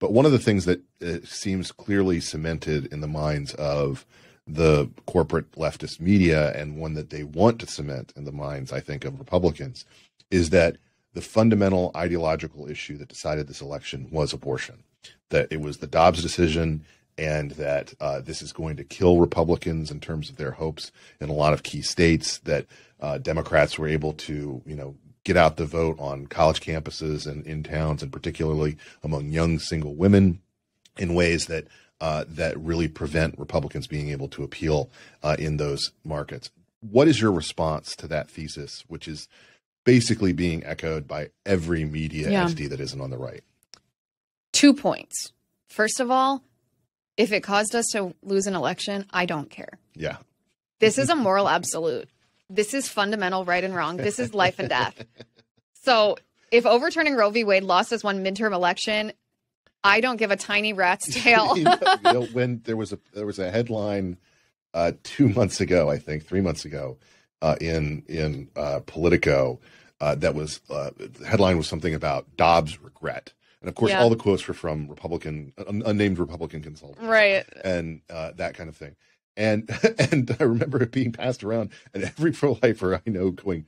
But one of the things that uh, seems clearly cemented in the minds of the corporate leftist media and one that they want to cement in the minds, I think, of Republicans is that the fundamental ideological issue that decided this election was abortion. That it was the Dobbs decision and that uh, this is going to kill Republicans in terms of their hopes in a lot of key states. That uh, Democrats were able to, you know, get out the vote on college campuses and in towns, and particularly among young single women, in ways that uh, that really prevent Republicans being able to appeal uh, in those markets. What is your response to that thesis, which is basically being echoed by every media yeah. entity that isn't on the right? Two points. First of all, if it caused us to lose an election, I don't care. Yeah. This is a moral absolute. This is fundamental right and wrong. This is life and death. So if overturning Roe v. Wade lost us one midterm election, I don't give a tiny rat's tail. you, know, you know, when there was a there was a headline uh, two months ago, I think three months ago, uh, in in uh, Politico, uh, that was uh, the headline was something about Dobbs regret, and of course, yeah. all the quotes were from Republican unnamed Republican consultants, right, and uh, that kind of thing. And and I remember it being passed around, and every pro lifer I know going,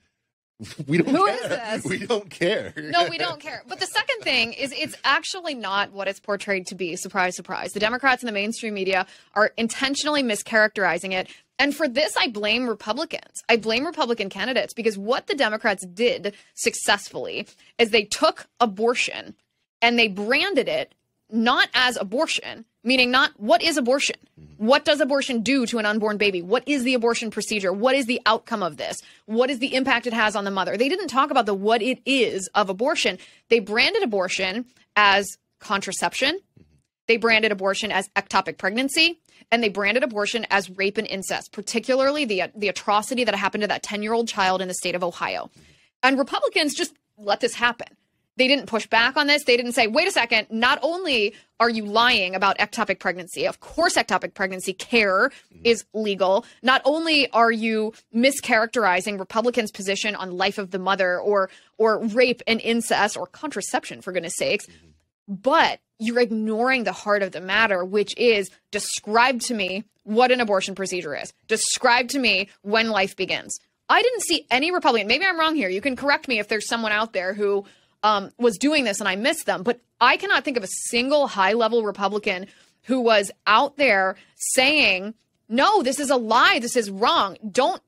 we don't Who care. We don't care. No, we don't care. But the second thing is it's actually not what it's portrayed to be. Surprise, surprise. The Democrats and the mainstream media are intentionally mischaracterizing it. And for this, I blame Republicans. I blame Republican candidates because what the Democrats did successfully is they took abortion and they branded it not as abortion, meaning not what is abortion? Mm-hmm. What does abortion do to an unborn baby? What is the abortion procedure? What is the outcome of this? What is the impact it has on the mother? They didn't talk about the what it is of abortion. They branded abortion as contraception. Mm-hmm. They branded abortion as ectopic pregnancy and they branded abortion as rape and incest, particularly the the atrocity that happened to that 10-year-old child in the state of Ohio. Mm-hmm. And Republicans just let this happen. They didn't push back on this. They didn't say, wait a second, not only are you lying about ectopic pregnancy, of course, ectopic pregnancy care mm-hmm. is legal. Not only are you mischaracterizing Republicans' position on life of the mother or, or rape and incest or contraception, for goodness sakes, mm-hmm. but you're ignoring the heart of the matter, which is describe to me what an abortion procedure is. Describe to me when life begins. I didn't see any Republican. Maybe I'm wrong here. You can correct me if there's someone out there who um, was doing this and I missed them. But I cannot think of a single high level Republican who was out there saying, no, this is a lie. This is wrong. Don't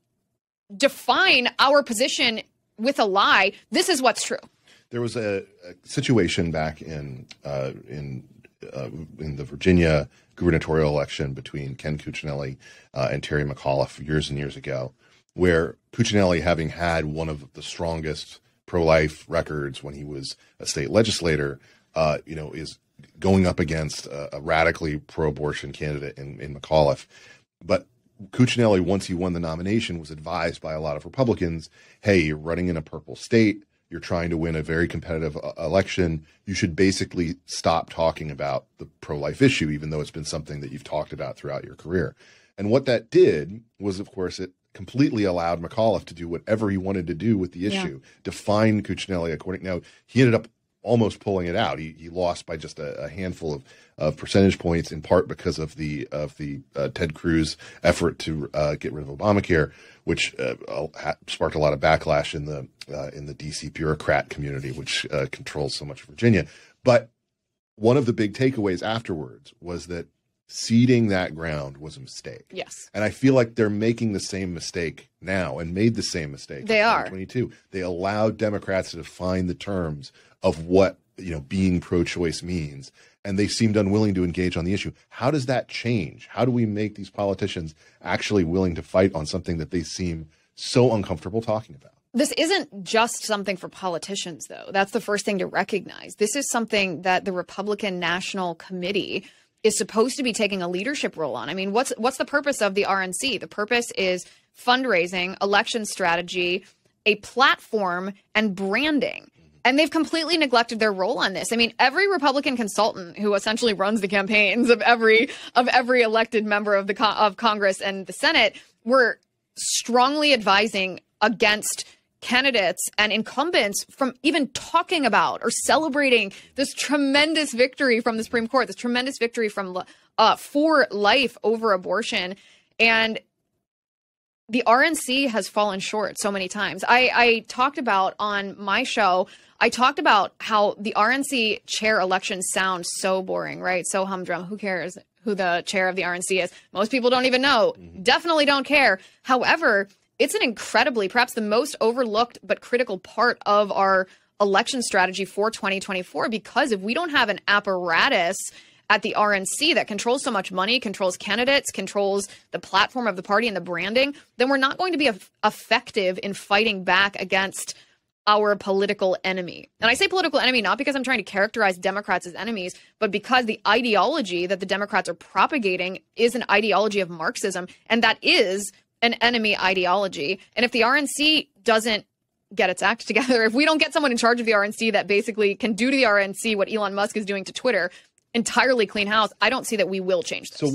define our position with a lie. This is what's true. There was a, a situation back in uh, in uh, in the Virginia gubernatorial election between Ken Cuccinelli uh, and Terry McAuliffe years and years ago, where Cuccinelli, having had one of the strongest pro-life records when he was a state legislator, uh, you know, is going up against a, a radically pro-abortion candidate in, in McAuliffe. But Cuccinelli, once he won the nomination, was advised by a lot of Republicans, "Hey, you're running in a purple state. You're trying to win a very competitive uh, election. You should basically stop talking about the pro-life issue, even though it's been something that you've talked about throughout your career." And what that did was, of course, it completely allowed McAuliffe to do whatever he wanted to do with the issue, yeah. define Cuccinelli according. Now he ended up almost pulling it out. He, he lost by just a, a handful of, of percentage points, in part because of the of the uh, Ted Cruz effort to uh, get rid of Obamacare, which uh, sparked a lot of backlash in the uh, in the DC bureaucrat community, which uh, controls so much of Virginia. But one of the big takeaways afterwards was that ceding that ground was a mistake. Yes. And I feel like they're making the same mistake now and made the same mistake. They are. 22. They allowed Democrats to define the terms of what, you know, being pro-choice means and they seemed unwilling to engage on the issue. How does that change? How do we make these politicians actually willing to fight on something that they seem so uncomfortable talking about? This isn't just something for politicians, though. That's the first thing to recognize. This is something that the Republican National Committee is supposed to be taking a leadership role on. I mean, what's what's the purpose of the RNC? The purpose is fundraising, election strategy, a platform, and branding. And they've completely neglected their role on this. I mean, every Republican consultant who essentially runs the campaigns of every of every elected member of the of Congress and the Senate were strongly advising against candidates and incumbents from even talking about or celebrating this tremendous victory from the Supreme Court, this tremendous victory from uh, for life over abortion, and the RNC has fallen short so many times. I, I talked about on my show. I talked about how the RNC chair elections sound so boring, right? So humdrum. Who cares who the chair of the RNC is? Most people don't even know. Mm-hmm. Definitely don't care. However, it's an incredibly, perhaps the most overlooked but critical part of our election strategy for 2024 because if we don't have an apparatus at the RNC that controls so much money, controls candidates, controls the platform of the party and the branding, then we're not going to be effective in fighting back against our political enemy. And I say political enemy not because I'm trying to characterize Democrats as enemies, but because the ideology that the Democrats are propagating is an ideology of Marxism, and that is an enemy ideology. And if the RNC doesn't get its act together, if we don't get someone in charge of the RNC that basically can do to the RNC what Elon Musk is doing to Twitter, entirely clean house, I don't see that we will change this. So